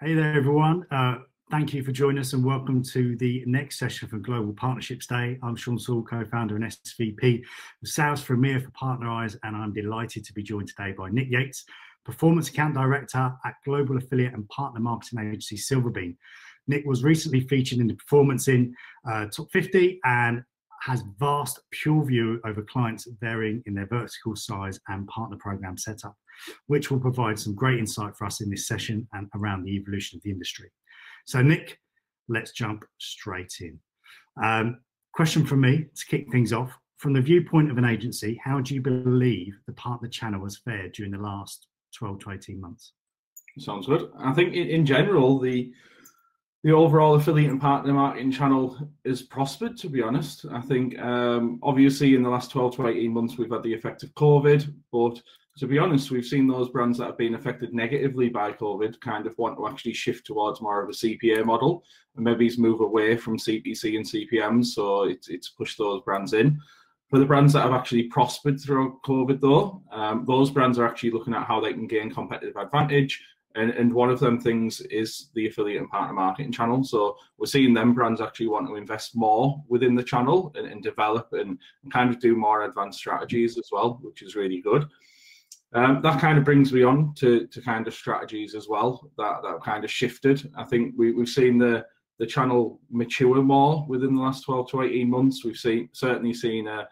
Hey there, everyone. Uh, thank you for joining us and welcome to the next session for Global Partnerships Day. I'm Sean Sewell, co-founder and SVP of Sales for EMEA for Partnerize, and I'm delighted to be joined today by Nick Yates, Performance Account Director at Global Affiliate and Partner Marketing Agency Silverbean. Nick was recently featured in the Performance in uh, Top 50 and has vast pure view over clients varying in their vertical size and partner program setup, which will provide some great insight for us in this session and around the evolution of the industry. So Nick, let's jump straight in. Um, question from me to kick things off. From the viewpoint of an agency, how do you believe the partner channel has fared during the last 12 to 18 months? Sounds good. I think in, general, the the overall affiliate and partner marketing channel is prospered to be honest i think um, obviously in the last 12 to 18 months we've had the effect of covid but to be honest we've seen those brands that have been affected negatively by covid kind of want to actually shift towards more of a cpa model and maybe move away from cpc and cpm so it's, it's pushed those brands in for the brands that have actually prospered throughout covid though um, those brands are actually looking at how they can gain competitive advantage and, and one of them things is the affiliate and partner marketing channel. So we're seeing them brands actually want to invest more within the channel and, and develop and kind of do more advanced strategies as well, which is really good. Um, that kind of brings me on to, to kind of strategies as well that, that kind of shifted. I think we, we've seen the the channel mature more within the last 12 to 18 months. We've seen certainly seen a,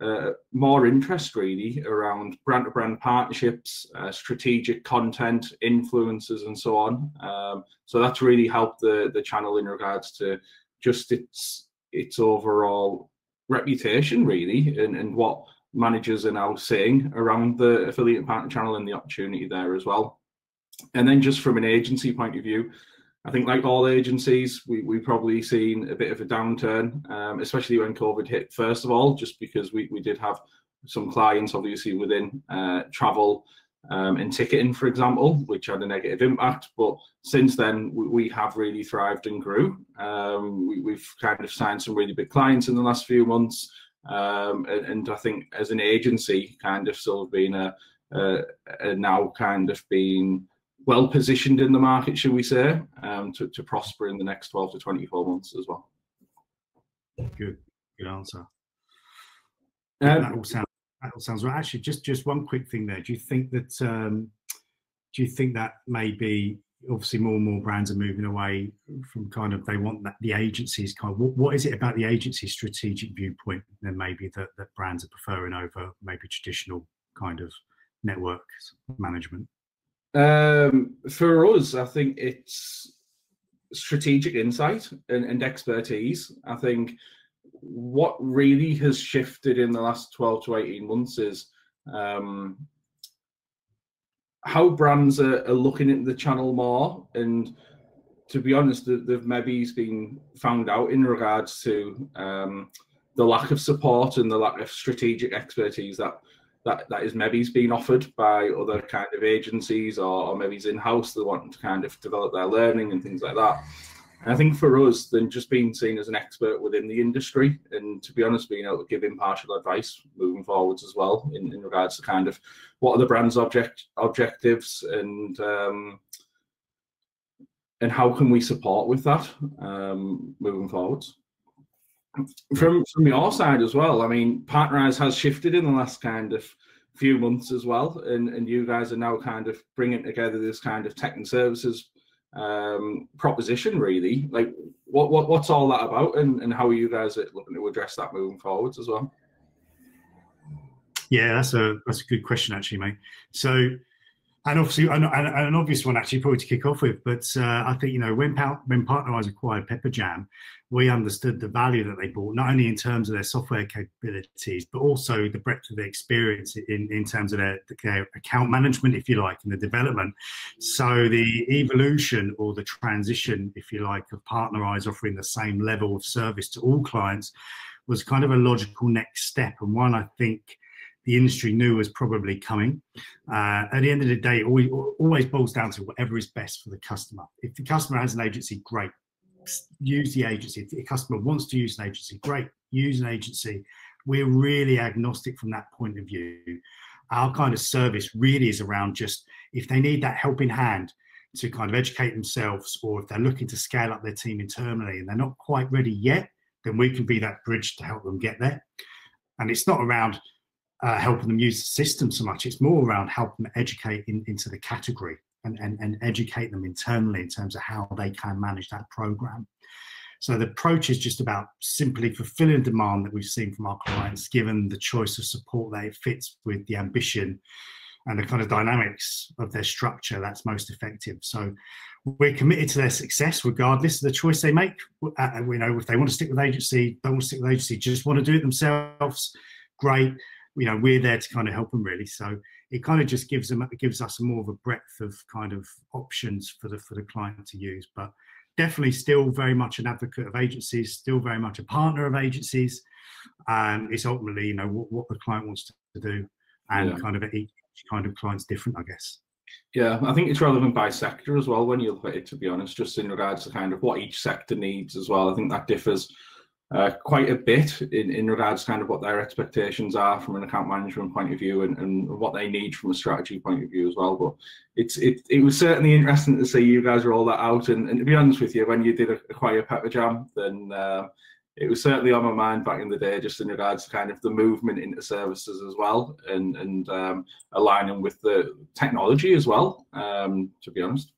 uh, more interest really around brand to brand partnerships, uh, strategic content, influencers, and so on. Um, so that's really helped the the channel in regards to just its its overall reputation really, and, and what managers are now saying around the affiliate partner channel and the opportunity there as well. And then just from an agency point of view, I think, like all agencies, we we probably seen a bit of a downturn, um, especially when COVID hit. First of all, just because we we did have some clients, obviously within uh, travel um, and ticketing, for example, which had a negative impact. But since then, we, we have really thrived and grew. Um, we, have kind of signed some really big clients in the last few months, um, and, and, I think as an agency, kind of still been a, now kind of been well positioned in the market, should we say, um, to, to prosper in the next 12 to 24 months as well. Good, good answer. Um, that all sounds that all sounds right. Actually, just just one quick thing there. Do you think that um, do you think that maybe obviously more and more brands are moving away from kind of they want that the agencies kind of what, what is it about the agency strategic viewpoint then maybe that, that brands are preferring over maybe traditional kind of network management um, for us, I think it's strategic insight and, and, expertise. I think what really has shifted in the last 12 to 18 months is um, how brands are, are, looking at the channel more. And to be honest, they've maybe been found out in regards to um, the lack of support and the lack of strategic expertise that that that is maybe being offered by other kind of agencies or, or maybe it's in-house they want to kind of develop their learning and things like that i think for us then just being seen as an expert within the industry and to be honest being able to give impartial advice moving forwards as well in, in regards to kind of what are the brand's object objectives and um, and how can we support with that um, moving forwards. From from your side as well, I mean, Partnerize has shifted in the last kind of few months as well, and and you guys are now kind of bringing together this kind of tech and services um, proposition. Really, like what what what's all that about, and and how are you guys looking to address that moving forwards as well? Yeah, that's a that's a good question actually, mate. So and obviously an, an, obvious one actually probably to kick off with but uh, i think you know when when Partnerize acquired Pepperjam we understood the value that they brought not only in terms of their software capabilities but also the breadth of their experience in, in terms of their, their account management if you like and the development. So the evolution or the transition if you like of Partnerize offering the same level of service to all clients was kind of a logical next step. And one i think the industry knew was probably coming. Uh, at the end of the day, it always, always boils down to whatever is best for the customer. If the customer has an agency, great, use the agency. If the customer wants to use an agency, great, use an agency. We're really agnostic from that point of view. Our kind of service really is around just if they need that helping hand to kind of educate themselves, or if they're looking to scale up their team internally and they're not quite ready yet, then we can be that bridge to help them get there. And it's not around uh, helping them use the system so much, it's more around helping them educate in, into the category and, and, and educate them internally in terms of how they can manage that program. So the approach is just about simply fulfilling the demand that we've seen from our clients, given the choice of support that it fits with the ambition and the kind of dynamics of their structure that's most effective. So we're committed to their success regardless of the choice they make. Uh, we know if they want to stick with agency, don't want to stick with agency, just want to do it themselves, great. You know, we're there to kind of help them really. So it kind of just gives them gives us more of a breadth of kind of options for the for the client to use. But definitely still very much an advocate of agencies, still very much a partner of agencies. Um, it's ultimately, you know, what, what, the client wants to do, and yeah. kind of each kind of client's different, I guess. Yeah, I think it's relevant by sector as well when you look at it. To be honest, just in regards to kind of what each sector needs as well, I think that differs uh, quite a bit in, in regards to kind of what their expectations are from an account management point of view and, and what they need from a strategy point of view as well. But it's it, it was certainly interesting to see you guys roll that out. And, and to be honest with you, when you did acquire Pepperjam, then uh, it was certainly on my mind back in the day, just in regards to kind of the movement into services as well and, and um, aligning with the technology as well, um, to be honest.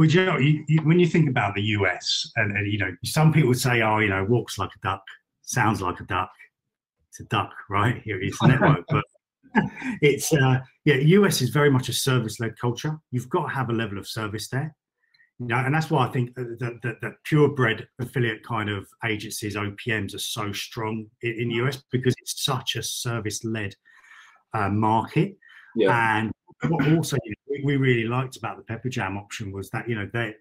Well, you know, you, you, when you think about the US, and, and, you know, some people say, "Oh, you know, walks like a duck, sounds like a duck." It's a duck, right? It's a network, but it's uh, yeah. US is very much a service-led culture. You've got to have a level of service there, you know, and that's why I think that that, that purebred affiliate kind of agencies, OPMs, are so strong in, in the US because it's such a service-led uh, market, yeah. and what also you know, we really liked about the Pepperjam option was that you know they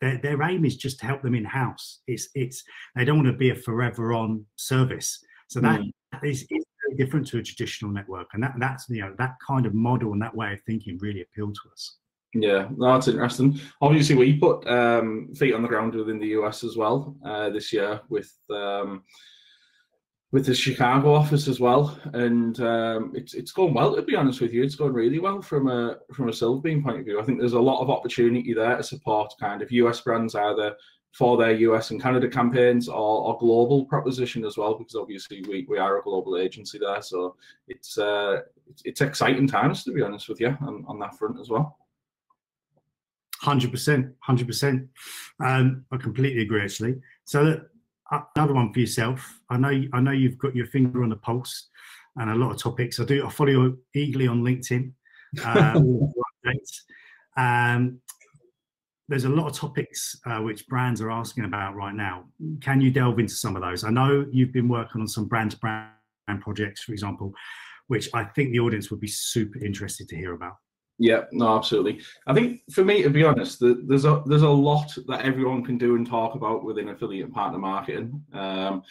their, their aim is just to help them in house. It's it's they don't want to be a forever on service. So that mm. is, different to a traditional network, and that that's you know that kind of model and that way of thinking really appealed to us. Yeah, that's interesting. Obviously, we put um, feet on the ground within the US as well uh, this year with. Um, with the Chicago office as well, and um, it's it's going well. To be honest with you, it's going really well from a from a Silverbean point of view. I think there's a lot of opportunity there to support kind of US brands either for their US and Canada campaigns or, or global proposition as well, because obviously we, we are a global agency there. So it's uh, it's, exciting times to be honest with you on, on that front as well. Hundred percent, hundred percent. Um, I completely agree. Actually, so another one for yourself. I know I know you've got your finger on the pulse and a lot of topics. I do. I follow you eagerly on LinkedIn. Um, um, there's a lot of topics uh, which brands are asking about right now. Can you delve into some of those? I know you've been working on some brand to brand projects, for example, which I think the audience would be super interested to hear about. Yeah, no, absolutely. I think for me, to be honest, there's a there's a lot that everyone can do and talk about within affiliate partner marketing. Um,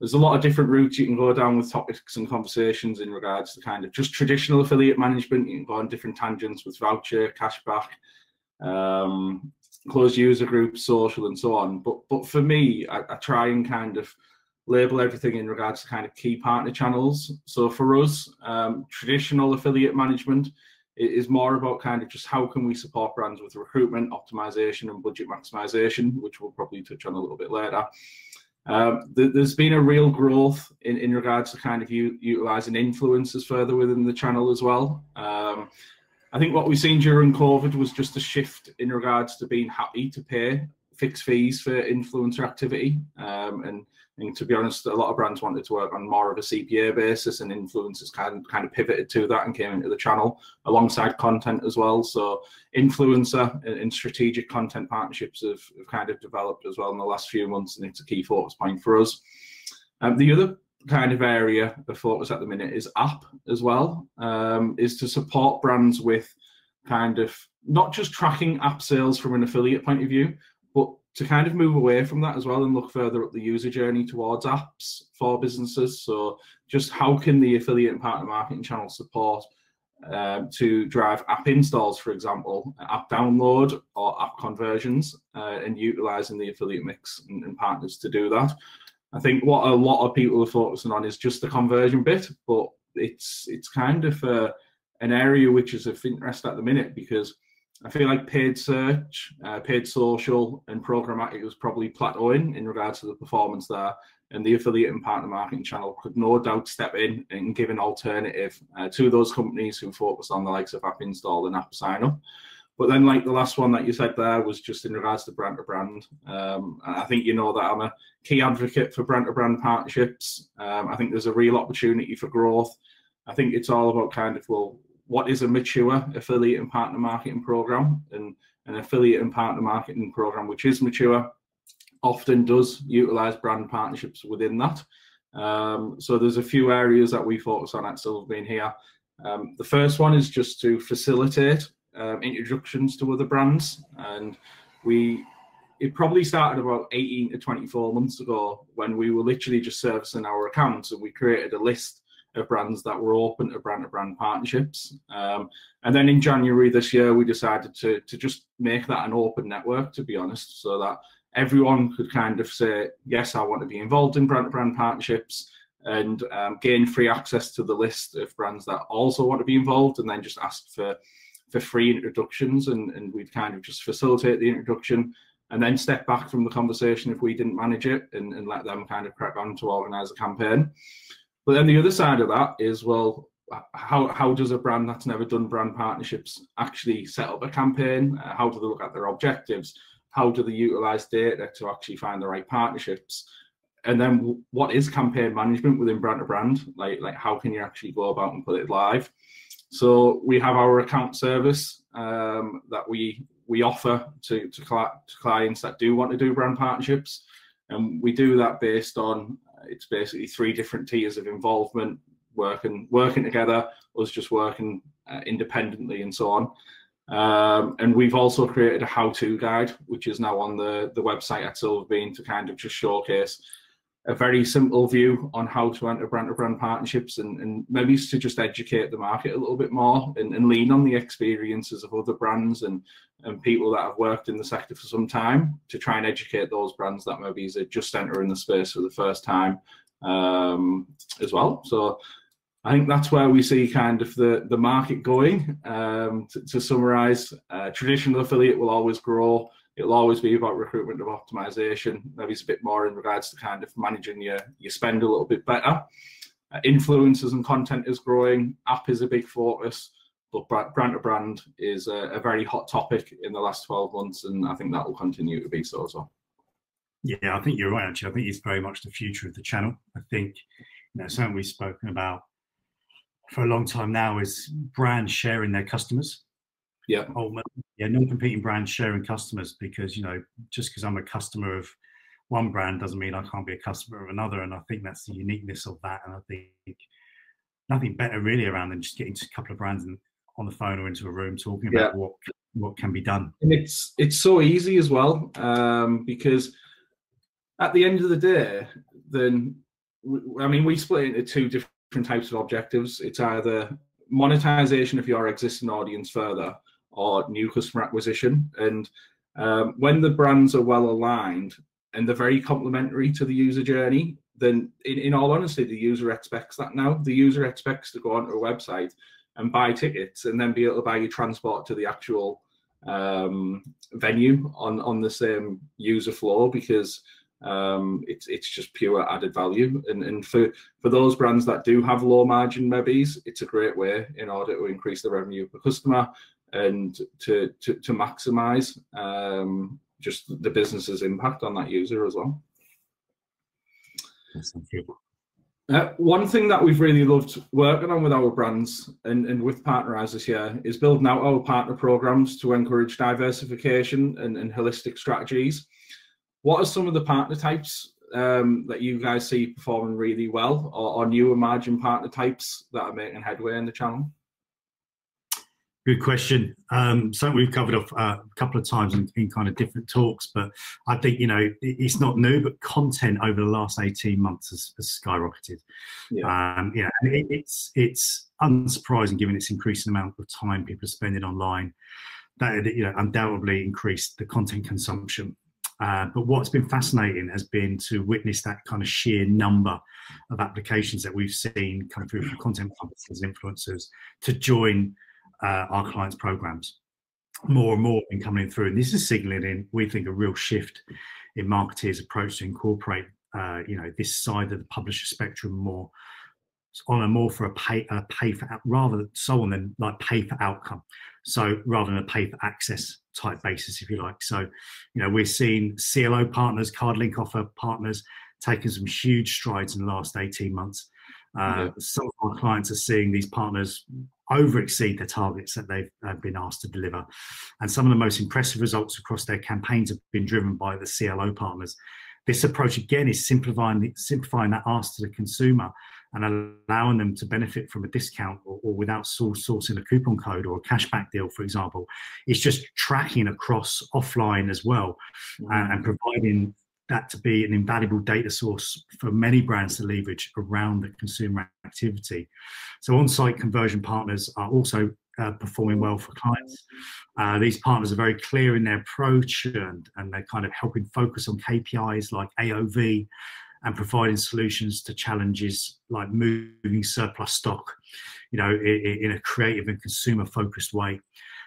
there's a lot of different routes you can go down with topics and conversations in regards to kind of just traditional affiliate management. You can go on different tangents with voucher, cashback, um, closed user groups, social, and so on. But but for me, I, I try and kind of label everything in regards to kind of key partner channels. So for us, um, traditional affiliate management it is more about kind of just how can we support brands with recruitment, optimization, and budget maximization, which we'll probably touch on a little bit later. Um, th- there's been a real growth in, in regards to kind of utilizing influencers further within the channel as well. Um, I think what we've seen during COVID was just a shift in regards to being happy to pay fixed fees for influencer activity. Um, and, and to be honest, a lot of brands wanted to work on more of a CPA basis, and influencers kind kind of pivoted to that and came into the channel alongside content as well. So influencer and, strategic content partnerships have, have kind of developed as well in the last few months, and it's a key focus point for us. Um, the other kind of area of focus at the minute is app as well, um, is to support brands with kind of not just tracking app sales from an affiliate point of view, to kind of move away from that as well and look further up the user journey towards apps for businesses. So, just how can the affiliate and partner marketing channel support um, to drive app installs, for example, app download or app conversions, uh, and utilizing the affiliate mix and, and, partners to do that. I think what a lot of people are focusing on is just the conversion bit, but it's it's kind of uh, an area which is of interest at the minute because I feel like paid search, uh, paid social, and programmatic was probably plateauing in regards to the performance there. And the affiliate and partner marketing channel could no doubt step in and give an alternative uh, to those companies who focus on the likes of app install and app sign up. But then, like the last one that you said there was just in regards to brand to brand. Um, I think you know that I'm a key advocate for brand to brand partnerships. Um, I think there's a real opportunity for growth. I think it's all about kind of well, what is a mature affiliate and partner marketing program and an affiliate and partner marketing program which is mature often does utilize brand partnerships within that. Um, so there's a few areas that we focus on at silverbean here. Um, the first one is just to facilitate um, introductions to other brands and we it probably started about 18 to 24 months ago when we were literally just servicing our accounts and we created a list of brands that were open to brand to brand partnerships. Um, and then in January this year, we decided to, to just make that an open network, to be honest, so that everyone could kind of say, yes, I want to be involved in brand to brand partnerships and um, gain free access to the list of brands that also want to be involved and then just ask for for free introductions and, and we'd kind of just facilitate the introduction and then step back from the conversation if we didn't manage it and, and let them kind of crack on to organize a campaign. But then the other side of that is well, how how does a brand that's never done brand partnerships actually set up a campaign? Uh, how do they look at their objectives? How do they utilize data to actually find the right partnerships? And then what is campaign management within brand to brand? Like like how can you actually go about and put it live? So we have our account service um, that we we offer to, to, cl- to clients that do want to do brand partnerships, and we do that based on it's basically three different tiers of involvement, working working together, us just working uh, independently, and so on. Um, and we've also created a how-to guide, which is now on the the website at Silverbean to kind of just showcase a very simple view on how to enter brand to brand partnerships and, and maybe to just educate the market a little bit more and, and lean on the experiences of other brands and, and people that have worked in the sector for some time to try and educate those brands that maybe are just entering the space for the first time um, as well. So I think that's where we see kind of the, the market going. Um, to, to summarize, uh, traditional affiliate will always grow it'll always be about recruitment of optimization. Maybe it's a bit more in regards to kind of managing your, your spend a little bit better. Uh, influencers and content is growing. App is a big focus, but brand to brand is a, a, very hot topic in the last 12 months, and I think that will continue to be so as well. Yeah, I think you're right. Actually, I think it's very much the future of the channel. I think you know something we've spoken about for a long time now is brands sharing their customers yeah. Ultimately, yeah, non-competing brands sharing customers because you know just because I'm a customer of one brand doesn't mean I can't be a customer of another, and I think that's the uniqueness of that. And I think nothing better really around than just getting to a couple of brands and on the phone or into a room talking about yeah. what what can be done. And it's it's so easy as well um, because at the end of the day, then I mean we split into two different types of objectives. It's either monetization of your existing audience further or new customer acquisition. And um, when the brands are well aligned and they're very complementary to the user journey, then in, in all honesty, the user expects that now. The user expects to go onto a website and buy tickets and then be able to buy your transport to the actual um, venue on, on the same user flow because um, it's it's just pure added value. And and for for those brands that do have low margin maybes, it's a great way in order to increase the revenue per customer and to to, to maximize um, just the business's impact on that user as well. Uh, one thing that we've really loved working on with our brands and, and with Partnerize this year is building out our partner programs to encourage diversification and, and holistic strategies. What are some of the partner types um, that you guys see performing really well, or, or newer margin partner types that are making headway in the channel? Good question. Um, something we've covered off uh, a couple of times in, in, kind of different talks, but I think you know it, it's not new, but content over the last eighteen months has, has skyrocketed. Yeah, um, yeah, it, it's it's unsurprising given its increasing amount of time people are spending online. That you know undoubtedly increased the content consumption. Uh, but what's been fascinating has been to witness that kind of sheer number of applications that we've seen come through from content publishers, influencers to join uh, our clients' programs. more and more been coming through, and this is signaling in we think a real shift in marketeers' approach to incorporate uh, you know this side of the publisher spectrum more on a more for a pay a pay for rather so on than like pay for outcome. So rather than a pay for access type basis, if you like. So, you know, we're seeing CLO partners, card link offer partners taking some huge strides in the last 18 months. Uh, yeah. Some of our clients are seeing these partners over exceed the targets that they've uh, been asked to deliver. And some of the most impressive results across their campaigns have been driven by the CLO partners. This approach again is simplifying the, simplifying that ask to the consumer and allowing them to benefit from a discount or, or without sourcing a coupon code or a cashback deal, for example. It's just tracking across offline as well mm-hmm. and, and providing that to be an invaluable data source for many brands to leverage around the consumer activity. So on-site conversion partners are also uh, performing well for clients. Uh, these partners are very clear in their approach and, and they're kind of helping focus on KPIs like AOV and providing solutions to challenges like moving surplus stock, you know, in, in a creative and consumer focused way.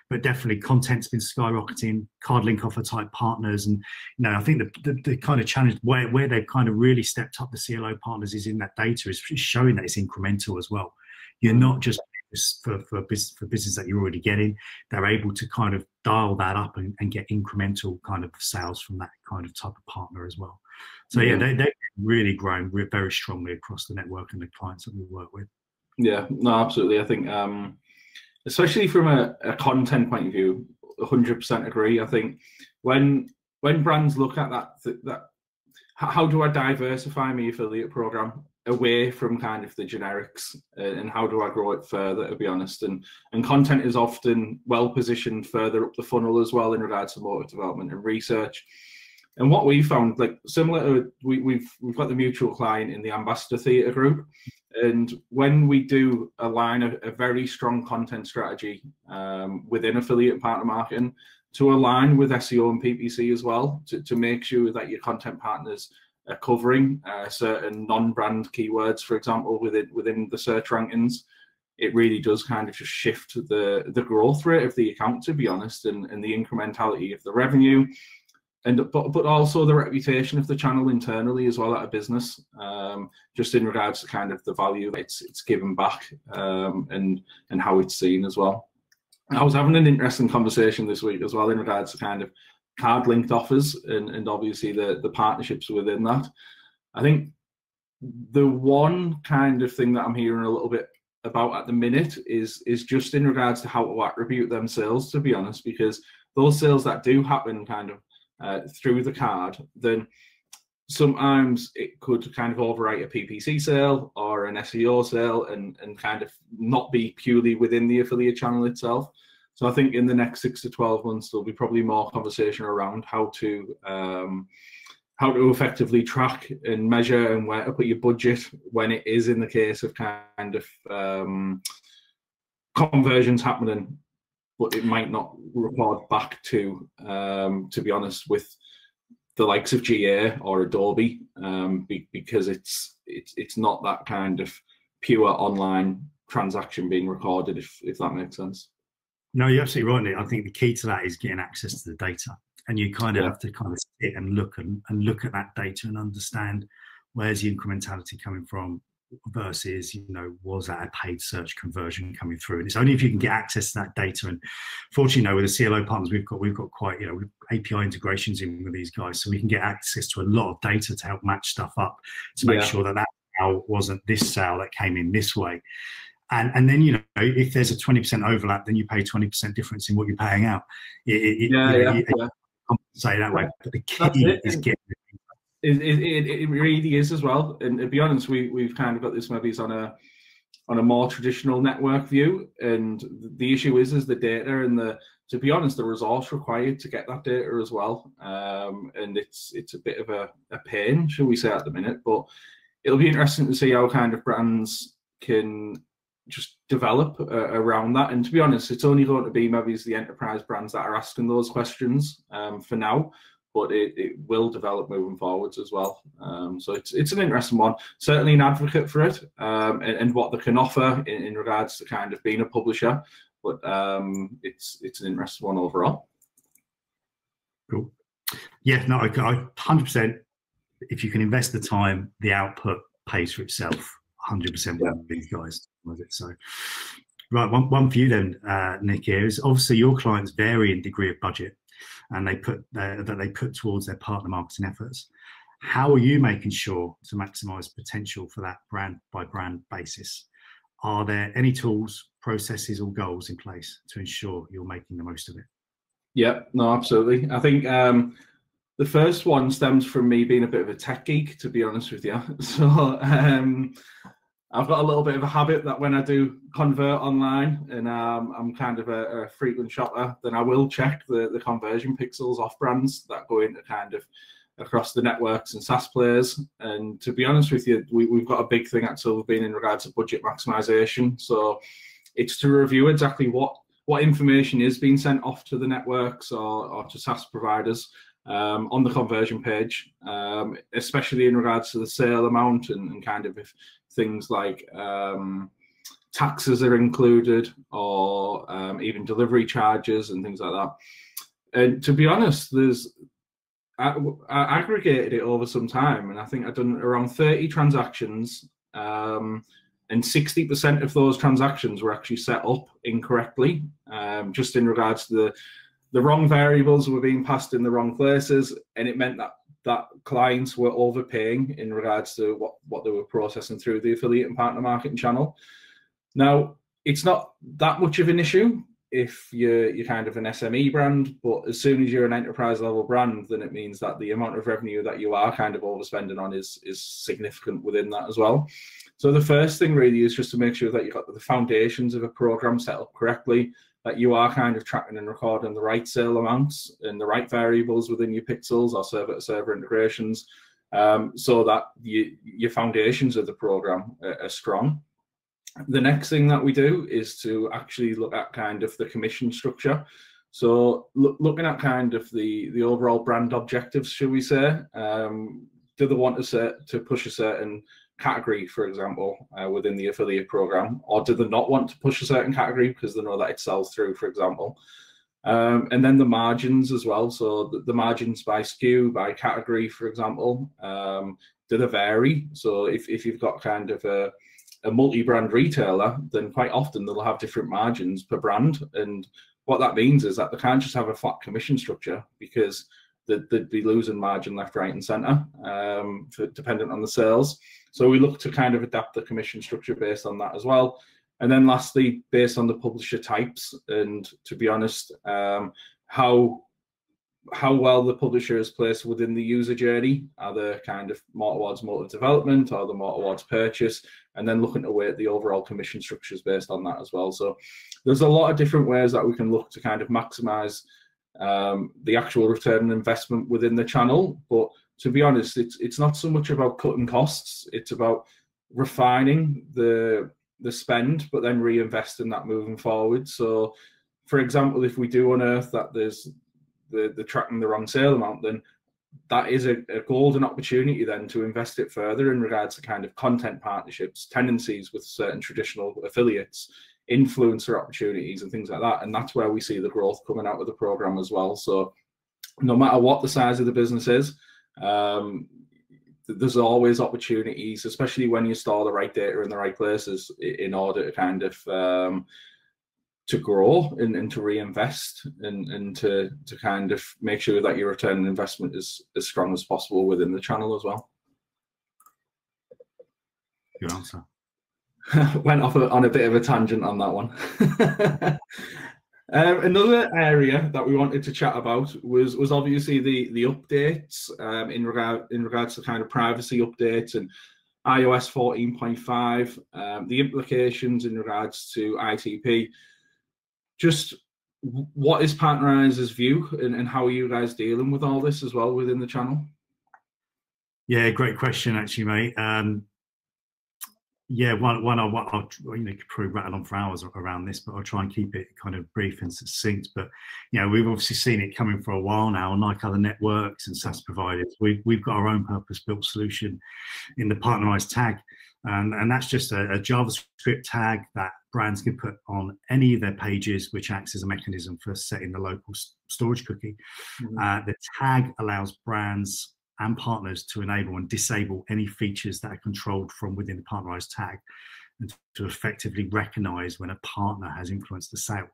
But definitely, content's been skyrocketing. Card link offer type partners, and you know, I think the, the, the kind of challenge where where they've kind of really stepped up the CLO partners is in that data is showing that it's incremental as well. You're not just for, for business for business that you're already getting they're able to kind of dial that up and, and get incremental kind of sales from that kind of type of partner as well so yeah, yeah they, they've really grown very strongly across the network and the clients that we work with. Yeah, no, absolutely. I think, um, especially from a, a content point of view, 100% agree. I think when when brands look at that that how do I diversify my affiliate program away from kind of the generics uh, and how do I grow it further to be honest and and content is often well positioned further up the funnel as well in regards to motor development and research and what we found, like similar to we, we've we've got the mutual client in the Ambassador Theatre Group, and when we do align a, a very strong content strategy um, within affiliate partner marketing to align with SEO and PPC as well, to, to make sure that your content partners are covering uh, certain non-brand keywords, for example, within within the search rankings, it really does kind of just shift the the growth rate of the account, to be honest, and, and the incrementality of the revenue and but but also the reputation of the channel internally as well at a business, um, just in regards to kind of the value it's it's given back um, and and how it's seen as well. I was having an interesting conversation this week as well in regards to kind of card linked offers and and obviously the the partnerships within that. I think the one kind of thing that I'm hearing a little bit about at the minute is is just in regards to how to attribute them sales to be honest because those sales that do happen kind of uh, through the card, then sometimes it could kind of overwrite a PPC sale or an SEO sale and, and kind of not be purely within the affiliate channel itself. So I think in the next six to 12 months, there'll be probably more conversation around how to um, how to effectively track and measure and where to put your budget when it is in the case of kind of um, conversions happening but it might not report back to, um, to be honest, with the likes of GA or Adobe, um, be, because it's it's it's not that kind of pure online transaction being recorded, if if that makes sense. No, you're absolutely right. Nick. I think the key to that is getting access to the data, and you kind of yeah. have to kind of sit and look and, and look at that data and understand where's the incrementality coming from, versus you know was that a paid search conversion coming through? And it's only if you can get access to that data. And fortunately you know with the clo partners we've got we've got quite you know api integrations in with these guys so we can get access to a lot of data to help match stuff up to make yeah. sure that that sale wasn't this sale that came in this way. And and then you know if there's a 20% overlap then you pay 20% difference in what you're paying out. It, it, yeah, you know, yeah, yeah. say that way. But the key is getting it, it, it really is as well. And to be honest, we we've kind of got this maybe on a on a more traditional network view. And the issue is is the data and the to be honest, the resource required to get that data as well. Um, and it's it's a bit of a, a pain, shall we say, at the minute. But it'll be interesting to see how kind of brands can just develop uh, around that. And to be honest, it's only going to be maybe the enterprise brands that are asking those questions um, for now but it, it will develop moving forwards as well. Um, so it's it's an interesting one. Certainly an advocate for it um, and, and, what they can offer in, in, regards to kind of being a publisher. but um, it's it's an interesting one overall. Cool. Yeah, no, I, I 100%. If you can invest the time, the output pays for itself. 100% yeah. with these guys with it. So, right, one, one for you then, uh, Nick. Here is obviously your clients vary in degree of budget, and they put that they put towards their partner marketing efforts. How are you making sure to maximise potential for that brand by brand basis? Are there any tools, processes, or goals in place to ensure you're making the most of it? Yeah, no, absolutely. I think um, the first one stems from me being a bit of a tech geek, to be honest with you. So um, I've got a little bit of a habit that when I do convert online and um, I'm kind of a, a, frequent shopper, then I will check the, the conversion pixels off brands that go into kind of across the networks and SaaS players. And to be honest with you, we, have got a big thing at Silverbean in regards to budget maximization. So it's to review exactly what what information is being sent off to the networks or, or to SaaS providers um, on the conversion page, um, especially in regards to the sale amount and, and kind of if things like um, taxes are included or um, even delivery charges and things like that. And to be honest, there's I, I aggregated it over some time, and I think I've done around 30 transactions um, and 60% of those transactions were actually set up incorrectly, um, just in regards to the the wrong variables were being passed in the wrong places, and it meant that that clients were overpaying in regards to what what they were processing through the affiliate and partner marketing channel. Now, it's not that much of an issue if you're you're kind of an SME brand, but as soon as you're an enterprise level brand, then it means that the amount of revenue that you are kind of overspending on is is significant within that as well. So the first thing really is just to make sure that you've got the foundations of a program set up correctly, that you are kind of tracking and recording the right sale amounts and the right variables within your pixels or server to server integrations, um, so that you, your foundations of the program are, are strong. The next thing that we do is to actually look at kind of the commission structure. So look, looking at kind of the the overall brand objectives, should we say? Um, do they want to set, to push a certain category, for example, uh, within the affiliate program, or do they not want to push a certain category because they know that it sells through, for example? Um, and then the margins as well. So the, the, margins by SKU, by category, for example, um, do they vary? So if, if you've got kind of a, a multi-brand retailer, then quite often they'll have different margins per brand. And what that means is that they can't just have a flat commission structure because they'd, they'd be losing margin left, right, and centre, um, dependent on the sales. So we look to kind of adapt the commission structure based on that as well. And then lastly, based on the publisher types, and to be honest, um, how how well the publisher is placed within the user journey. Are they kind of more towards motor development or the more towards purchase? And then looking to weight the overall commission structures based on that as well. So there's a lot of different ways that we can look to kind of maximize um, the actual return on investment within the channel. But to be honest, it's it's not so much about cutting costs. It's about refining the the spend, but then reinvesting that moving forward. So, for example, if we do unearth that there's the the tracking the wrong sale amount, then that is a, a, golden opportunity then to invest it further in regards to kind of content partnerships, tenancies with certain traditional affiliates, influencer opportunities, and things like that. And that's where we see the growth coming out of the program as well. So, no matter what the size of the business is, um, there's always opportunities, especially when you store the right data in the right places, in order to kind of um, to grow and, and to reinvest and, and to to kind of make sure that your return on investment is as strong as possible within the channel as well. Good answer. Went off on a bit of a tangent on that one. Um, another area that we wanted to chat about was was obviously the the updates um, in regard in regards to kind of privacy updates and iOS 14.5, um, the implications in regards to ITP. Just what is Partnerize's view and, and how are you guys dealing with all this as well within the channel? Yeah, great question, actually, mate. Um, yeah, one one I'll, I'll you know could probably rattle on for hours around this, but I'll try and keep it kind of brief and succinct. But you know, we've obviously seen it coming for a while now, and like other networks and SaaS providers, we've we've got our own purpose-built solution in the Partnerized tag. And, and that's just a, a, JavaScript tag that brands can put on any of their pages, which acts as a mechanism for setting the local storage cookie. Mm-hmm. Uh, the tag allows brands and partners to enable and disable any features that are controlled from within the partnerized tag and to effectively recognize when a partner has influenced the sale.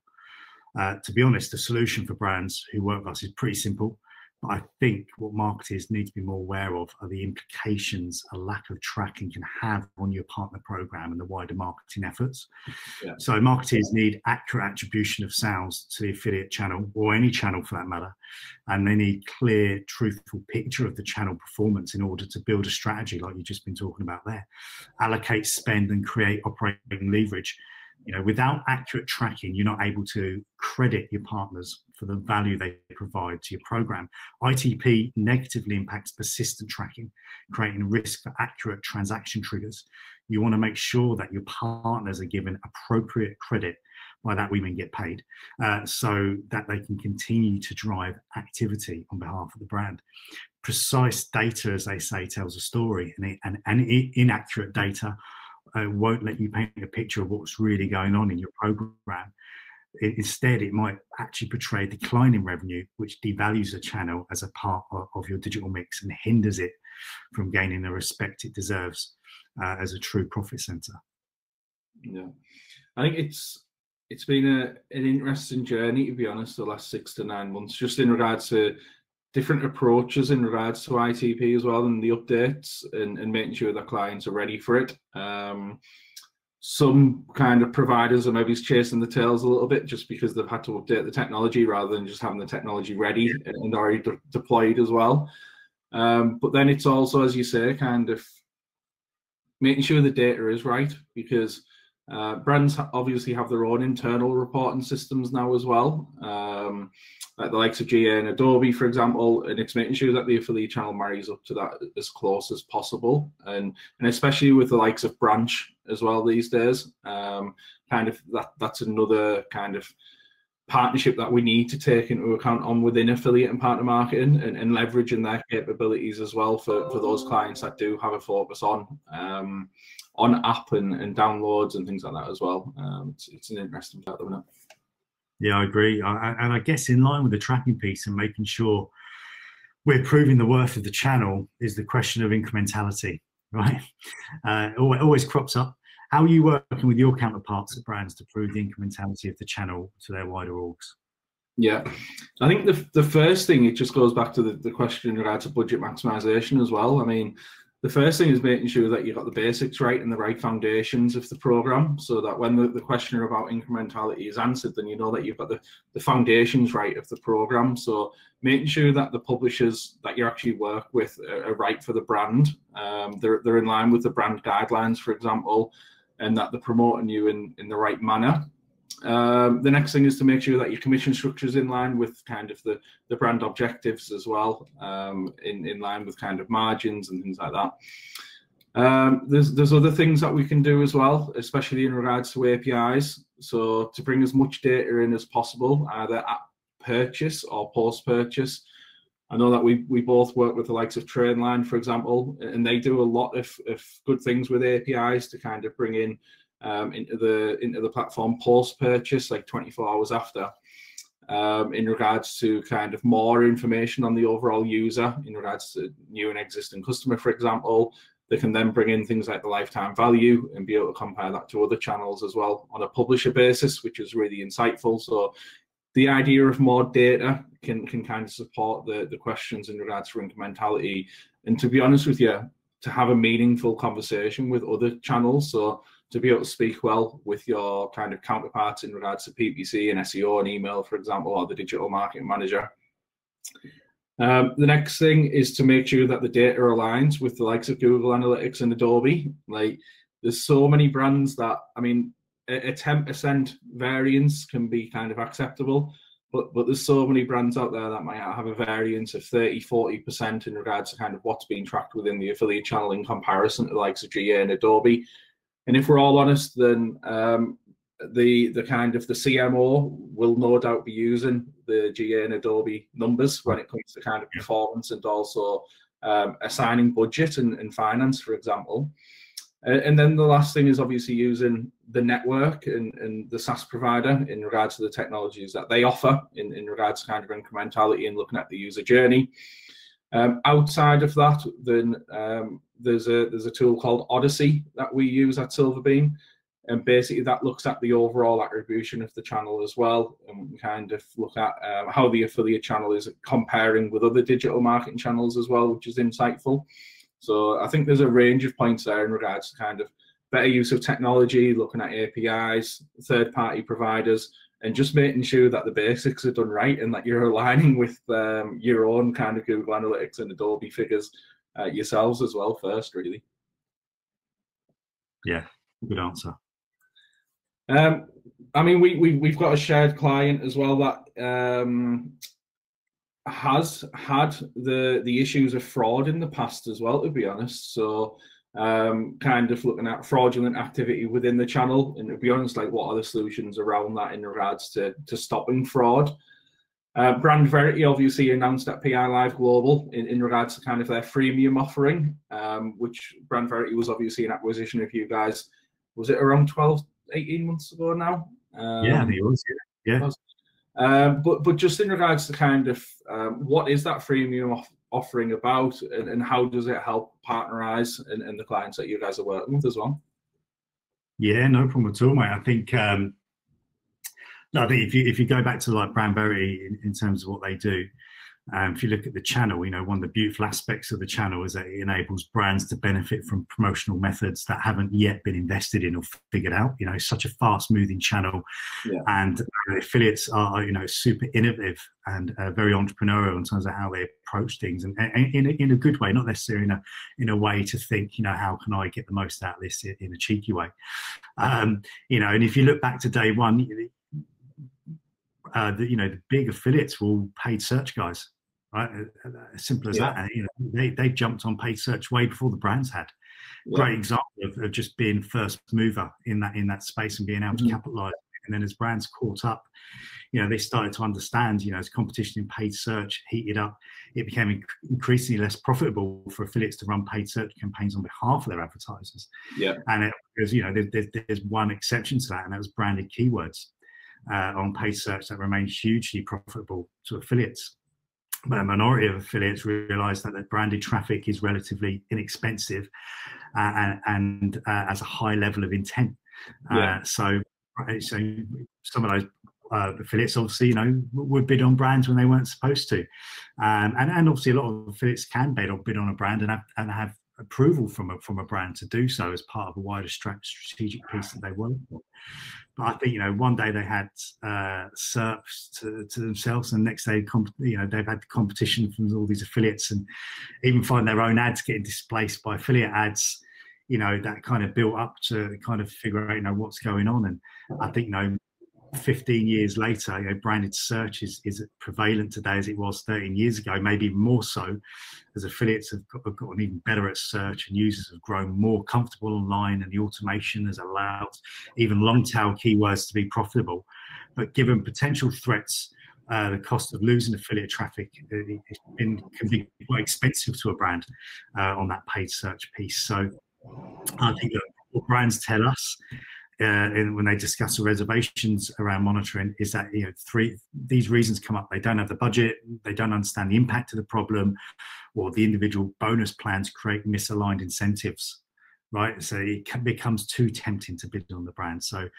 Uh, to be honest, the solution for brands who work with us is pretty simple. But I think what marketers need to be more aware of are the implications a lack of tracking can have on your partner program and the wider marketing efforts. Yeah. So marketers need accurate attribution of sales to the affiliate channel or any channel for that matter. And they need clear, truthful picture of the channel performance in order to build a strategy like you've just been talking about there. Allocate spend and create operating leverage you know without accurate tracking you're not able to credit your partners for the value they provide to your program. Itp negatively impacts persistent tracking creating risk for accurate transaction triggers. You want to make sure that your partners are given appropriate credit by that women get paid uh, so that they can continue to drive activity on behalf of the brand. Precise data as they say tells a story and, it, and, and inaccurate data uh, won't let you paint a picture of what's really going on in your program. Instead, it might actually portray declining revenue, which devalues the channel as a part of, of, your digital mix and hinders it from gaining the respect it deserves uh, as a true profit center. Yeah, I think it's it's been a, an interesting journey to be honest the last six to nine months just in regards to different approaches in regards to ITP as well and the updates and, and making sure that clients are ready for it. Um, some kind of providers are maybe chasing the tails a little bit just because they've had to update the technology rather than just having the technology ready and already de- deployed as well. Um, but then it's also, as you say, kind of making sure the data is right because uh, brands obviously have their own internal reporting systems now as well. Um, like the likes of GA and Adobe, for example, and it's making sure that the affiliate channel marries up to that as close as possible, and and especially with the likes of Branch as well these days. Um, kind of that that's another kind of partnership that we need to take into account on within affiliate and partner marketing and, and leveraging their capabilities as well for, for those clients that do have a focus on um, on app and, and downloads and things like that as well. Um, it's, it's an interesting part, isn't it? Yeah, I agree. I, and I guess in line with the tracking piece and making sure we're proving the worth of the channel is the question of incrementality, right? Uh, always crops up. How are you working with your counterparts at brands to prove the incrementality of the channel to their wider orgs? Yeah, I think the the first thing it just goes back to the, the question in regard to budget maximization as well. I mean, the first thing is making sure that you've got the basics right and the right foundations of the program so that when the, the question about incrementality is answered then you know that you've got the, the foundations right of the program so making sure that the publishers that you actually work with are, are right for the brand um, they're, they're in line with the brand guidelines for example and that they're promoting you in, in the right manner um, the next thing is to make sure that your commission structure is in line with kind of the, the brand objectives as well, um, in, in line with kind of margins and things like that. Um, there's there's other things that we can do as well, especially in regards to APIs. So to bring as much data in as possible, either at purchase or post purchase. I know that we we both work with the likes of Trainline, for example, and they do a lot of, of good things with APIs to kind of bring in um, into the into the platform post purchase, like 24 hours after, um, in regards to kind of more information on the overall user, in regards to new and existing customer, for example. They can then bring in things like the lifetime value and be able to compare that to other channels as well on a publisher basis, which is really insightful. So the idea of more data can can kind of support the the questions in regards to incrementality. And to be honest with you, to have a meaningful conversation with other channels. So to be able to speak well with your kind of counterparts in regards to PPC and SEO and email, for example, or the digital marketing manager. Um, the next thing is to make sure that the data aligns with the likes of Google Analytics and Adobe. Like, there's so many brands that, I mean, a 10% variance can be kind of acceptable, but but there's so many brands out there that might have a variance of 30, 40% in regards to kind of what's being tracked within the affiliate channel in comparison to the likes of GA and Adobe. And if we're all honest, then um, the the kind of the CMO will no doubt be using the GA and Adobe numbers when it comes to kind of performance and also um, assigning budget and, and finance, for example. And then the last thing is obviously using the network and, and the SaaS provider in regards to the technologies that they offer in, in regards to kind of incrementality and looking at the user journey. Um, outside of that, then um, there's a there's a tool called Odyssey that we use at Silverbean, and basically that looks at the overall attribution of the channel as well, and we kind of look at um, how the affiliate channel is comparing with other digital marketing channels as well, which is insightful. So I think there's a range of points there in regards to kind of better use of technology, looking at APIs, third-party providers, and just making sure that the basics are done right and that you're aligning with um, your own kind of Google Analytics and Adobe figures uh, yourselves as well first, really. Yeah, good answer. Um, I mean, we, we we've got a shared client as well that um, has had the the issues of fraud in the past as well. To be honest, so um, kind of looking at fraudulent activity within the channel, and to be honest, like what are the solutions around that in regards to to stopping fraud? Uh, BrandVerity obviously announced at PI Live Global in, in regards to kind of their freemium offering, um, which BrandVerity was obviously an acquisition of you guys. Was it around 12, 18 months ago now? Um, yeah, it was. Yeah. yeah. Um, but but just in regards to kind of um, what is that freemium off- offering about, and, and, how does it help Partnerize and, and, the clients that you guys are working with as well? Yeah, no problem at all, mate. I think um, I think if you if you go back to like Verity in, in terms of what they do, um, if you look at the channel, you know, one of the beautiful aspects of the channel is that it enables brands to benefit from promotional methods that haven't yet been invested in or figured out. You know, it's such a fast moving channel, yeah. and uh, affiliates are, you know, super innovative and uh, very entrepreneurial in terms of how they approach things, and, and in, a, in a good way, not necessarily in a in a way to think, you know, how can I get the most out of this in, in a cheeky way. Um, you know, and if you look back to day one. Uh, the, you know the big affiliates were all paid search guys right? Uh, uh, as simple as yeah. that. And, you know, they they jumped on paid search way before the brands had. Yeah. Great example of, of, just being first mover in that in that space and being able mm-hmm. to capitalize. And then as brands caught up, you know, they started to understand, you know, as competition in paid search heated up, it became increasingly less profitable for affiliates to run paid search campaigns on behalf of their advertisers. Yeah. And it, because, you know, there, there, there's one exception to that, and that was branded keywords uh, on paid search that remained hugely profitable to affiliates but a minority of affiliates realize that the branded traffic is relatively inexpensive uh, and, and uh, has a high level of intent. Uh, yeah. so, so some of those uh, affiliates obviously, you know, would bid on brands when they weren't supposed to, um, and and obviously a lot of affiliates can bid on bid on a brand and have and have approval from a from a brand to do so as part of a wider strategic piece that they work for. But I think you know one day they had uh, SERPs to, to themselves, and the next day you know they've had competition from all these affiliates, and even find their own ads getting displaced by affiliate ads. You know that kind of built up to kind of figure out you know what's going on, and I think you know 15 years later, you know, branded search is, is prevalent today as it was 13 years ago, maybe more so, as affiliates have, got, have gotten even better at search and users have grown more comfortable online and the automation has allowed even long tail keywords to be profitable. But given potential threats, uh, the cost of losing affiliate traffic uh, can be quite expensive to a brand uh, on that paid search piece. So I think that what brands tell us uh, when they discuss the reservations around monitoring is that you know three these reasons come up. They don't have the budget they don't understand the impact of the problem or the individual bonus plans create misaligned incentives right? So it becomes too tempting to bid on the brand. So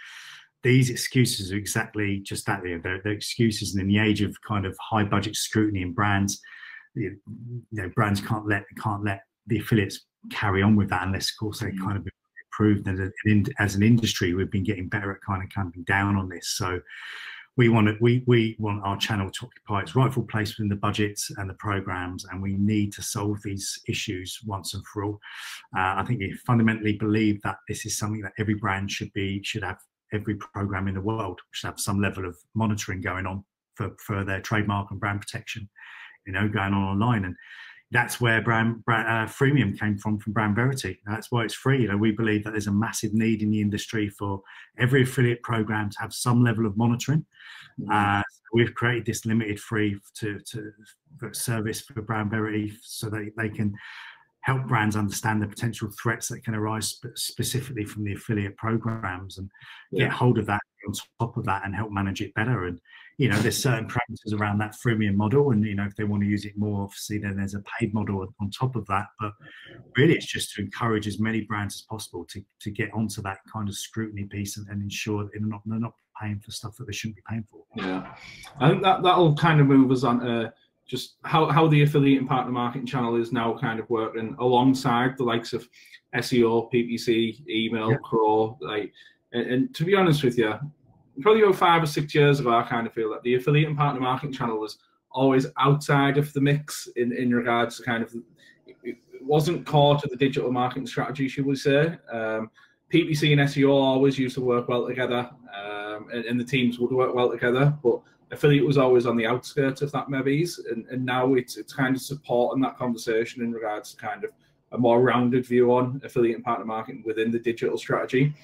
these excuses are exactly just that they're, they're excuses. And in the age of kind of high budget scrutiny in brands you know brands can't let can't let the affiliates carry on with that unless of course they mm. kind of improved that as an industry. We've been getting better at kind of coming down on this. So we want to, we we want our channel to occupy its rightful place within the budgets and the programs, and we need to solve these issues once and for all. Uh, I think we fundamentally believe that this is something that every brand should be should have every program in the world should have some level of monitoring going on for, for their trademark and brand protection, you know, going on online. And that's where brand, brand uh, freemium came from from BrandVerity that's why it's free you know we believe that there's a massive need in the industry for every affiliate program to have some level of monitoring mm-hmm. uh, we've created this limited free to, to service for BrandVerity so that they can help brands understand the potential threats that can arise specifically from the affiliate programs and yeah. get hold of that on top of that and help manage it better. And you know, there's certain parameters around that freemium model, and you know, if they want to use it more, obviously, then there's a paid model on top of that. But really, it's just to encourage as many brands as possible to to get onto that kind of scrutiny piece and, and ensure that they're not they're not paying for stuff that they shouldn't be paying for. Yeah, I think that that'll kind of move us on to just how how the affiliate and partner marketing channel is now kind of working alongside the likes of SEO, PPC, email, yeah. CRO, like. And, and to be honest with you, probably about five or six years ago, I kind of feel that the affiliate and partner marketing channel was always outside of the mix in, in regards to kind of it wasn't core to the digital marketing strategy, should we say. Um, PPC and SEO always used to work well together, um, and, and, the teams would work well together. But affiliate was always on the outskirts of that, maybe, and, and now it's it's kind of supporting that conversation in regards to kind of a more rounded view on affiliate and partner marketing within the digital strategy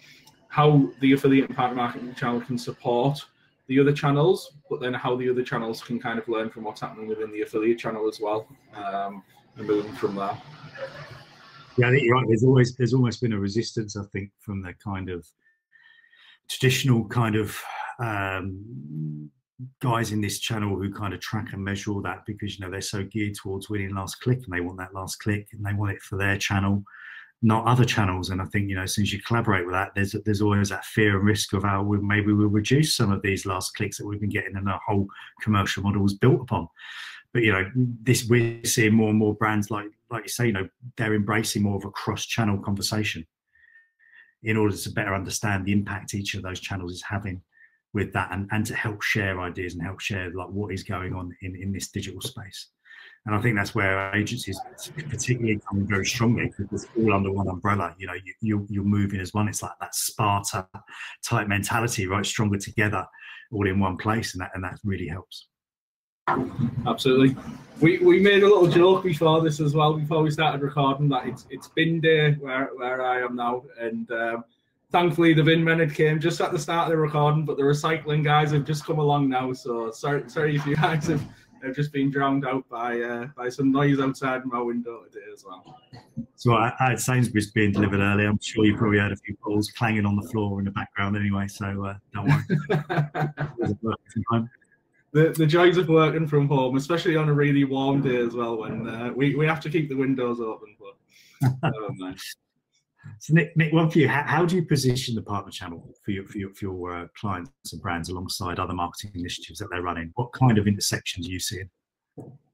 how the affiliate and partner marketing channel can support the other channels, but then how the other channels can kind of learn from what's happening within the affiliate channel as well, um, and moving from there. Yeah, I think you're right. There's always there's almost been a resistance, I think, from the kind of traditional kind of um, guys in this channel who kind of track and measure all that because you know they're so geared towards winning last click and they want that last click and they want it for their channel not other channels. And I think you know, as you collaborate with that, there's there's always that fear and risk of oh, how we, maybe we'll reduce some of these last clicks that we've been getting, and the whole commercial model was built upon. But you know, this we're seeing more and more brands like like you say, you know, they're embracing more of a cross-channel conversation in order to better understand the impact each of those channels is having with that and, and to help share ideas and help share like what is going on in, in this digital space. And I think that's where agencies particularly come very strongly because it's all under one umbrella. You know, you, you, you're moving as one. It's like that Sparta type mentality, right? Stronger together, all in one place. And that, and that really helps. Absolutely. We, we made a little joke before this as well, before we started recording, that it's it's bin day where, where I am now. And um, thankfully, the bin men had came just at the start of the recording, but the recycling guys have just come along now. So sorry, sorry if you guys have have just been drowned out by uh, by some noise outside my window today as well. So I, I, had Sainsbury's being delivered earlier. I'm sure you probably heard a few balls clanging on the floor in the background anyway. So uh, don't worry. the, the joys of working from home, especially on a really warm day as well, when uh, we, we have to keep the windows open. But oh, so Nick, Nick, one for you. How, how, do you position the partner channel for your for your, for your uh, clients and brands alongside other marketing initiatives that they're running? What kind of intersections are you seeing?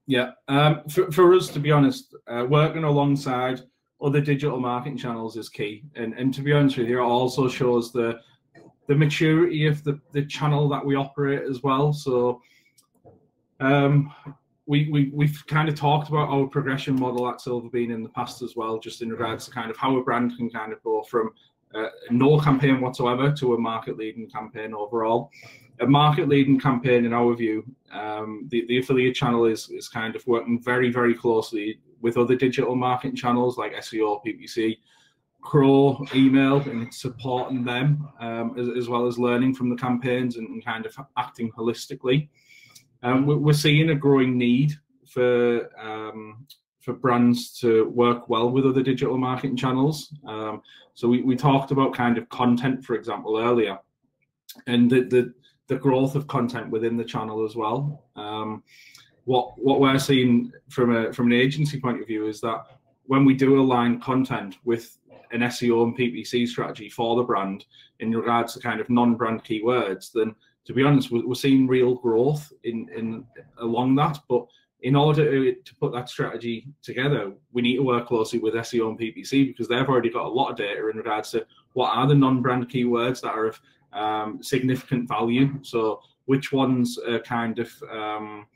Yeah, um, for, for us to be honest, uh, working alongside other digital marketing channels is key. And and to be honest with you, it also shows the the maturity of the, the channel that we operate as well. So um, we, we we've kind of talked about our progression model at Silverbean in the past as well, just in regards to kind of how a brand can kind of go from uh, no campaign whatsoever to a market leading campaign overall. A market leading campaign, in our view, um, the, the affiliate channel is, is kind of working very, very closely with other digital marketing channels like SEO, PPC, CRO, email, and supporting them um, as, as, well as learning from the campaigns and, and kind of acting holistically. Um, we're seeing a growing need for um, for brands to work well with other digital marketing channels. Um, so we, we talked about kind of content, for example, earlier, and the the, the growth of content within the channel as well. Um, what what we're seeing from a from an agency point of view is that when we do align content with an SEO and PPC strategy for the brand in regards to kind of non-brand keywords, then to be honest, we're, seeing real growth in, in along that. But in order to, to put that strategy together, we need to work closely with SEO and PPC because they've already got a lot of data in regards to what are the non-brand keywords that are of um, significant value. So which ones are kind of um,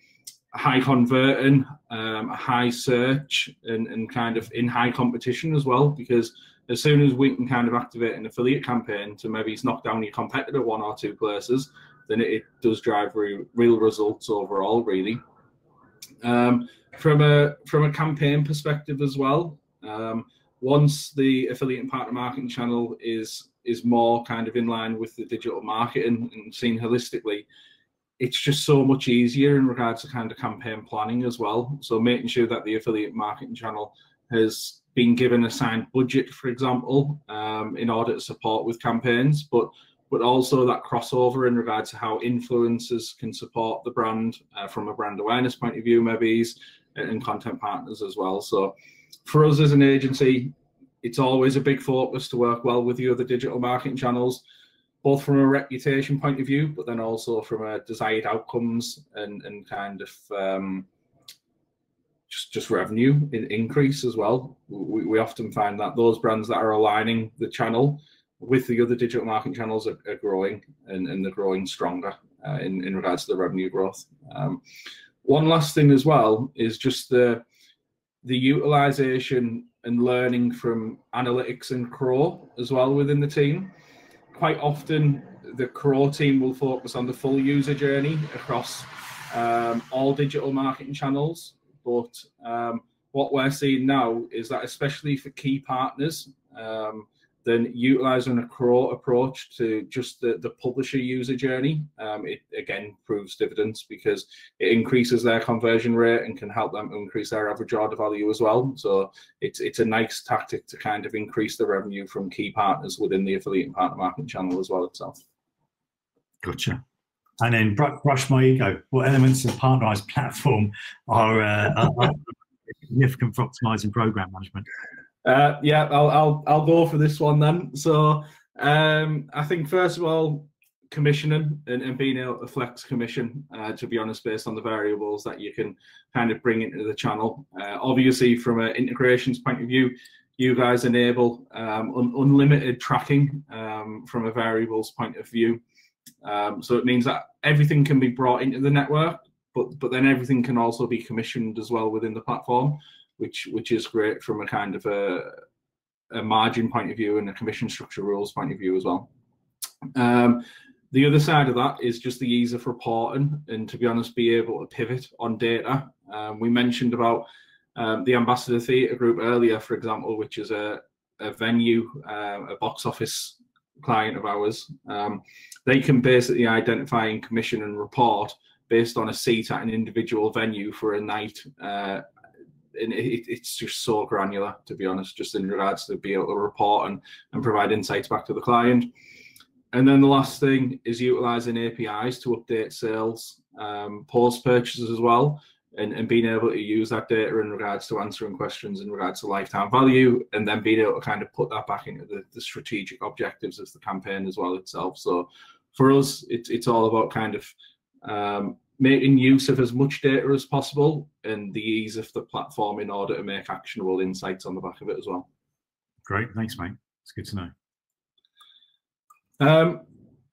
high converting, um, high search, and, and kind of in high competition as well. Because as soon as we can kind of activate an affiliate campaign to maybe knock down your competitor one or two places, then it, does drive re, real results overall, really. Um, from a from a campaign perspective as well, um, once the affiliate and partner marketing channel is is more kind of in line with the digital marketing and seen holistically, it's just so much easier in regards to kind of campaign planning as well. So making sure that the affiliate marketing channel has been given a signed budget, for example, um, in order to support with campaigns, but but also that crossover in regards to how influencers can support the brand uh, from a brand awareness point of view, maybe, and content partners as well. So, for us as an agency, it's always a big focus to work well with the other digital marketing channels, both from a reputation point of view, but then also from a desired outcomes and, and kind of um, just just revenue increase as well. We, we often find that those brands that are aligning the channel with the other digital marketing channels are, are growing and, and they're growing stronger uh, in, in regards to the revenue growth. Um, one last thing as well is just the the utilization and learning from analytics and CRO as well within the team. Quite often, the CRO team will focus on the full user journey across um, all digital marketing channels. But um, what we're seeing now is that, especially for key partners, um, then utilizing a CRO approach to just the, the publisher user journey, um, it again proves dividends because it increases their conversion rate and can help them increase their average order value as well. So it's it's a nice tactic to kind of increase the revenue from key partners within the affiliate and partner marketing channel as well itself. Gotcha. And then brush my ego. What elements of Partnerize platform are, uh, are significant for optimizing program management? Uh, yeah, I'll, I'll I'll go for this one then. So um, I think first of all, commissioning and, and being able to flex commission, uh, to be honest, based on the variables that you can kind of bring into the channel. Uh, obviously, from an integrations point of view, you guys enable um, un- unlimited tracking um, from a variables point of view. Um, so it means that everything can be brought into the network, but but then everything can also be commissioned as well within the platform which which is great from a kind of a, a margin point of view and a commission structure rules point of view as well. Um, the other side of that is just the ease of reporting and to be honest, be able to pivot on data. Um, we mentioned about um, the Ambassador Theatre Group earlier, for example, which is a, a venue, uh, a box office client of ours. Um, they can basically identify and commission and report based on a seat at an individual venue for a night uh, and it, it's just so granular, to be honest, just in regards to be able to report and, and provide insights back to the client. And then the last thing is utilizing APIs to update sales, um, post purchases as well, and, and being able to use that data in regards to answering questions in regards to lifetime value, and then being able to kind of put that back into the, the strategic objectives of the campaign as well itself. So for us, it's it's all about kind of um, making use of as much data as possible and the ease of the platform in order to make actionable insights on the back of it as well. Great, thanks, mate. It's good to know. Um,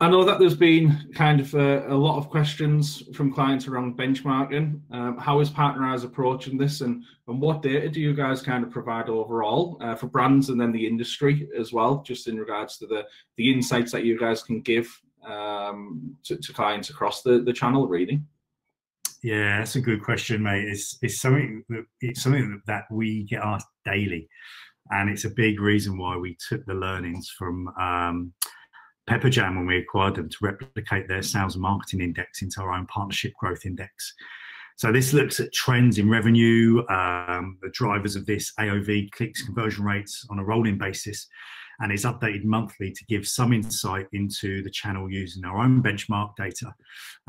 I know that there's been kind of a, a, lot of questions from clients around benchmarking. Um, how is Partnerize approaching this, and and what data do you guys kind of provide overall uh, for brands and then the industry as well, just in regards to the the insights that you guys can give um, to, to clients across the the channel, really? Yeah, that's a good question, mate. It's it's something that it's something that we get asked daily, and it's a big reason why we took the learnings from um, Pepperjam when we acquired them to replicate their sales and marketing index into our own partnership growth index. So this looks at trends in revenue, um, the drivers of this AOV, clicks, conversion rates on a rolling basis, and is updated monthly to give some insight into the channel using our own benchmark data.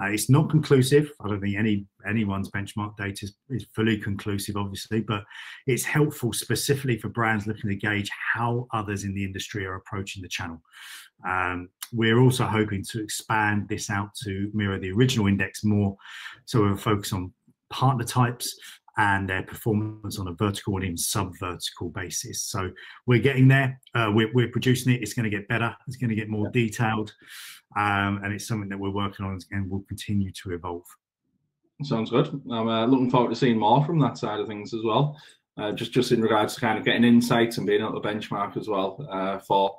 Uh, it's not conclusive. I don't think any anyone's benchmark data is, is, fully conclusive, obviously, but it's helpful specifically for brands looking to gauge how others in the industry are approaching the channel. Um, we're also hoping to expand this out to mirror the original index more, so we'll focus on partner types and their performance on a vertical and in sub-vertical basis. So we're getting there. Uh, we're, we're, producing it. It's going to get better. It's going to get more detailed, um, and it's something that we're working on and will continue to evolve. Sounds good. I'm uh, looking forward to seeing more from that side of things as well. Uh, just just in regards to kind of getting insights and being able to benchmark as well uh, for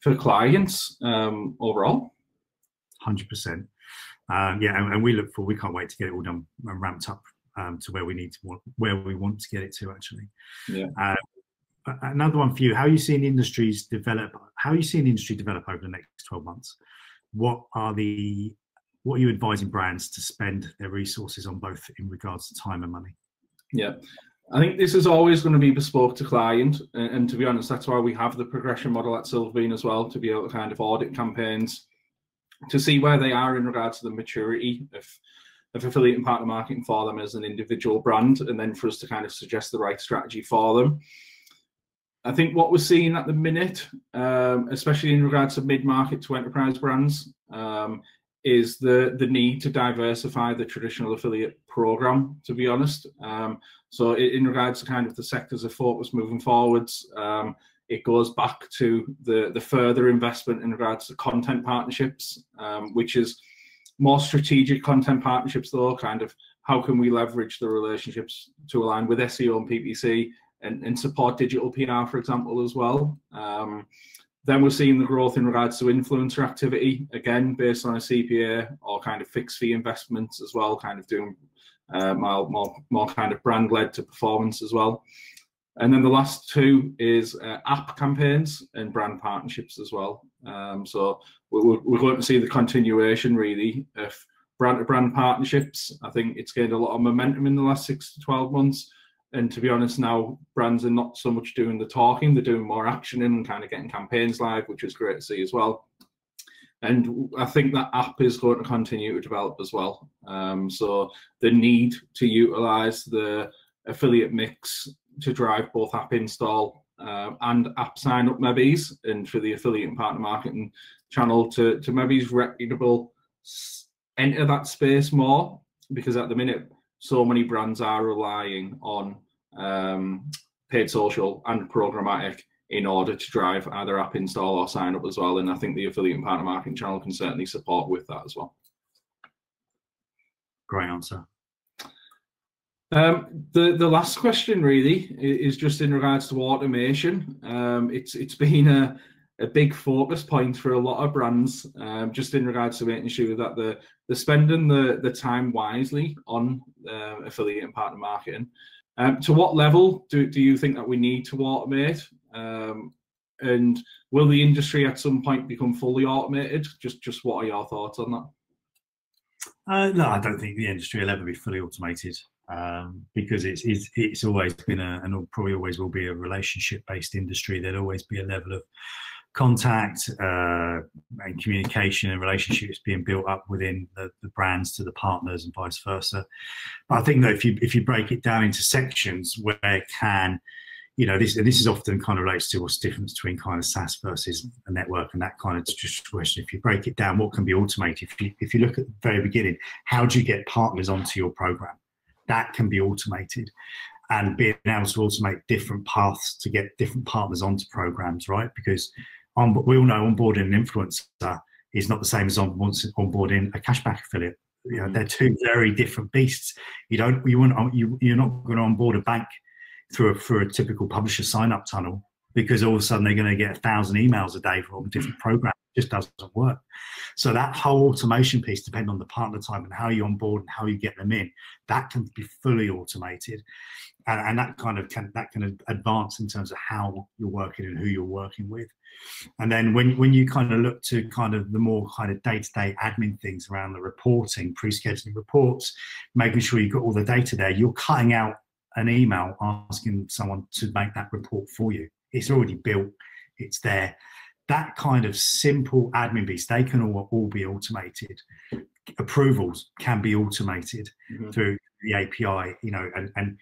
for clients um, overall. Hundred percent. Um, yeah, and, and, we look for. We can't wait to get it all done and ramped up um, to where we need to want, where we want to get it to actually. Yeah. Uh, another one for you: How are you seeing industries develop? How are you seeing industry develop over the next twelve months? What are the what are you advising brands to spend their resources on, both in regards to time and money? Yeah. I think this is always going to be bespoke to client, and, and, to be honest, that's why we have the progression model at Silverbean as well to be able to kind of audit campaigns to see where they are in regards to the maturity of, of affiliate and partner marketing for them as an individual brand, and then for us to kind of suggest the right strategy for them. I think what we're seeing at the minute, um, especially in regards to mid-market to enterprise brands, um, is the the need to diversify the traditional affiliate program. To be honest, um, so in regards to kind of the sectors of focus moving forwards, um, it goes back to the the further investment in regards to content partnerships, um, which is more strategic content partnerships though. Kind of how can we leverage the relationships to align with SEO and PPC and, and support digital PR, for example, as well. Um, then we're seeing the growth in regards to influencer activity, again, based on a CPA or kind of fixed fee investments as well, kind of doing uh, more, more, more kind of brand led to performance as well. And then the last two is uh, app campaigns and brand partnerships as well. Um, so we're, we're, going to see the continuation really of brand to brand partnerships. I think it's gained a lot of momentum in the last six to 12 months. And to be honest, now brands are not so much doing the talking, they're doing more action and kind of getting campaigns live, which is great to see as well. And I think that app is going to continue to develop as well. Um, so the need to utilize the affiliate mix to drive both app install uh, and app sign up maybes and for the affiliate partner marketing channel to, to maybe reputable enter that space more because at the minute so many brands are relying on um, paid social and programmatic in order to drive either app install or sign up as well. And I think the affiliate partner marketing channel can certainly support with that as well. Great answer. Um, the the last question really is just in regards to automation. Um, it's it's been a a big focus point for a lot of brands, um, just in regards to making sure that the they're spending the the time wisely on uh, affiliate and partner marketing. Um, to what level do, do you think that we need to automate? Um, and will the industry at some point become fully automated? Just just what are your thoughts on that? Uh, no, I don't think the industry will ever be fully automated um, because it's, it's, it's always been a and probably always will be a relationship based industry. There'll always be a level of contact uh, and communication and relationships being built up within the, the, brands to the partners and vice versa. But I think that if you if you break it down into sections where it can, you know, this this is often kind of relates to what's the difference between kind of SaaS versus a network and that kind of situation. If you break it down, what can be automated? If you if you look at the very beginning, how do you get partners onto your program? That can be automated and being able to automate different paths to get different partners onto programs, right? Because on, we all know onboarding an influencer is not the same as on, onboarding a cashback affiliate. You know, mm. they're two very different beasts. You don't, you want, um, you, you're not going to onboard a bank through a, through a typical publisher sign up tunnel because all of a sudden they're going to get a thousand emails a day from different mm. programs. Just doesn't work. So that whole automation piece, depending on the partner type and how you onboard and how you get them in, that can be fully automated, and, and that kind of can that can advance in terms of how you're working and who you're working with. And then when when you kind of look to kind of the more kind of day-to-day admin things around the reporting, pre-scheduling reports, making sure you've got all the data there, you're cutting out an email asking someone to make that report for you. It's already built, it's there. That kind of simple admin piece, they can all, all be automated. Approvals can be automated mm-hmm. through the API, you know, and, and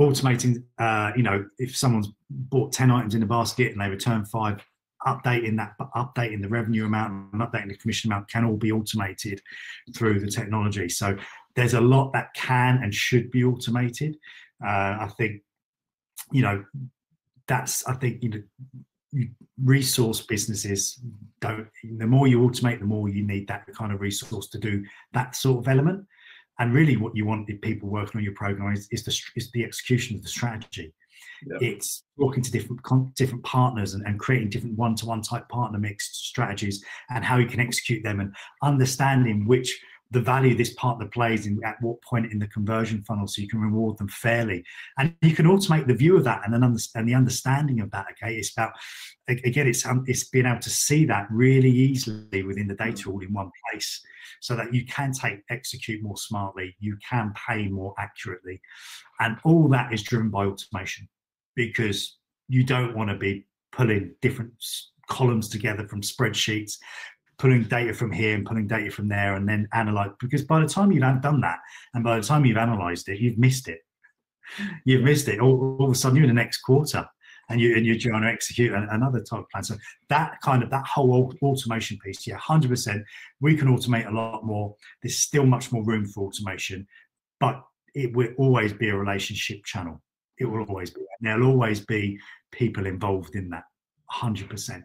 automating, uh, you know, if someone's bought 10 items in a basket and they return five, updating that, updating the revenue amount and updating the commission amount can all be automated through the technology. So there's a lot that can and should be automated. Uh, I think, you know, that's I think you know, resource businesses don't. The more you automate, the more you need that kind of resource to do that sort of element. And really, what you want the people working on your program is, is the is the execution of the strategy. It's talking to different different partners and, and creating different one-to-one type partner mixed strategies and how you can execute them and understanding which the value this partner plays in at what point in the conversion funnel so you can reward them fairly. And you can automate the view of that and then understand the understanding of that okay? It's about again it's um, it's being able to see that really easily within the data all in one place so that you can take execute more smartly you can pay more accurately. And all that is driven by automation because you don't want to be pulling different columns together from spreadsheets pulling data from here and pulling data from there and then analyze because by the time you've done that and by the time you've analyzed it you've missed it. You've missed it. All, all of a sudden you're in the next quarter and you and you're trying to execute another type of plan. So that kind of that whole automation piece yeah 100% we can automate a lot more. There's still much more room for automation but it will always be a relationship channel. It will always be there'll always be people involved in that 100%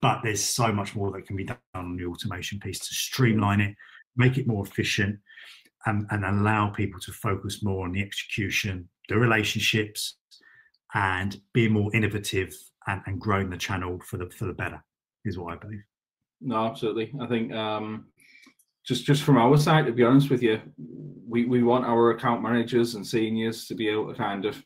but there's so much more that can be done on the automation piece to streamline it, make it more efficient, and, and allow people to focus more on the execution, the relationships, and be more innovative and, and growing the channel for the for the better is what I believe. No, absolutely. I think um, just just from our side, to be honest with you, we, we want our account managers and seniors to be able to kind of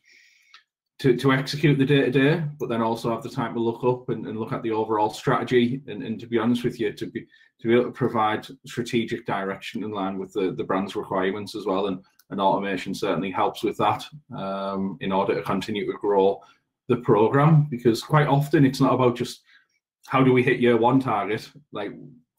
to, to execute the day to day, but then also have the time to look up and, and look at the overall strategy. And, and, to be honest with you, to be to be able to provide strategic direction in line with the, the brand's requirements as well. And, and automation certainly helps with that um, in order to continue to grow the program. Because quite often it's not about just how do we hit year one target. Like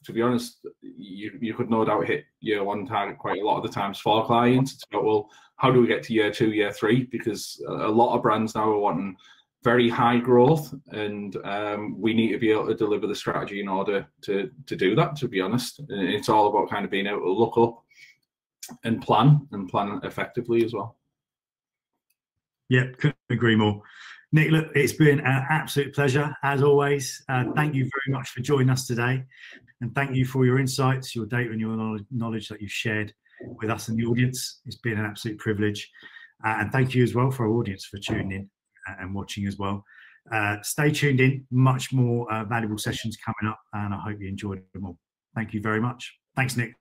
to be honest, you, you could no doubt hit year one target quite a lot of the times for clients. It's about, well, how do we get to year two, year three? Because a lot of brands now are wanting very high growth, and um, we need to be able to deliver the strategy in order to, to do that, to be honest. And it's all about kind of being able to look up and plan and plan effectively as well. Yeah, couldn't agree more. Nick, look, it's been an absolute pleasure as always. Uh, thank you very much for joining us today. And thank you for your insights, your data, and your knowledge that you've shared with us and the audience. It's been an absolute privilege. Uh, and thank you as well for our audience for tuning in and watching as well. Uh, stay tuned in, much more uh, valuable sessions coming up, and I hope you enjoyed them all. Thank you very much. Thanks, Nick.